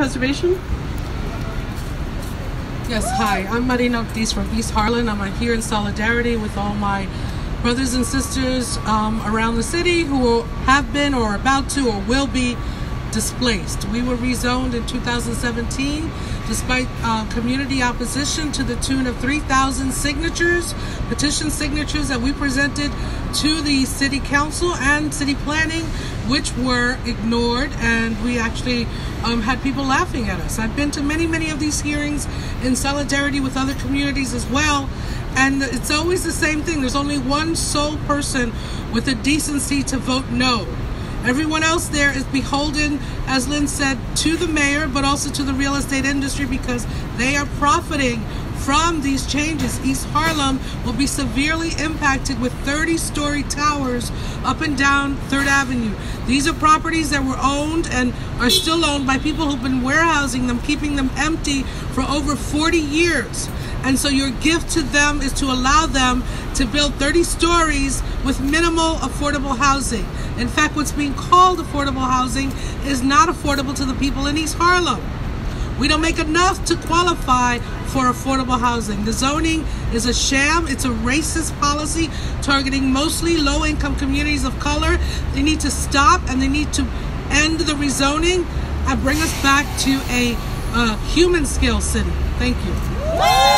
Preservation. Yes, hi. I'm Marina Ortiz from East Harlem. I'm here in solidarity with all my brothers and sisters um, around the city who have been or are about to or will be displaced. We were rezoned in 2017 despite uh, community opposition to the tune of 3,000 signatures, petition signatures that we presented to the city council and city planning, which were ignored, and we actually um, had people laughing at us. I've been to many, many of these hearings in solidarity with other communities as well, and it's always the same thing. There's only one sole person with the decency to vote no. Everyone else there is beholden, as Lynn said, to the mayor, but also to the real estate industry because they are profiting from these changes. East Harlem will be severely impacted with 30 story towers up and down 3rd Avenue. These are properties that were owned and are still owned by people who've been warehousing them, keeping them empty for over 40 years. And so your gift to them is to allow them to build 30 stories with minimal affordable housing. In fact, what's being called affordable housing is not affordable to the people in East Harlem. We don't make enough to qualify for affordable housing. The zoning is a sham. It's a racist policy targeting mostly low income communities of color. They need to stop and they need to end the rezoning and bring us back to a uh, human scale city. Thank you.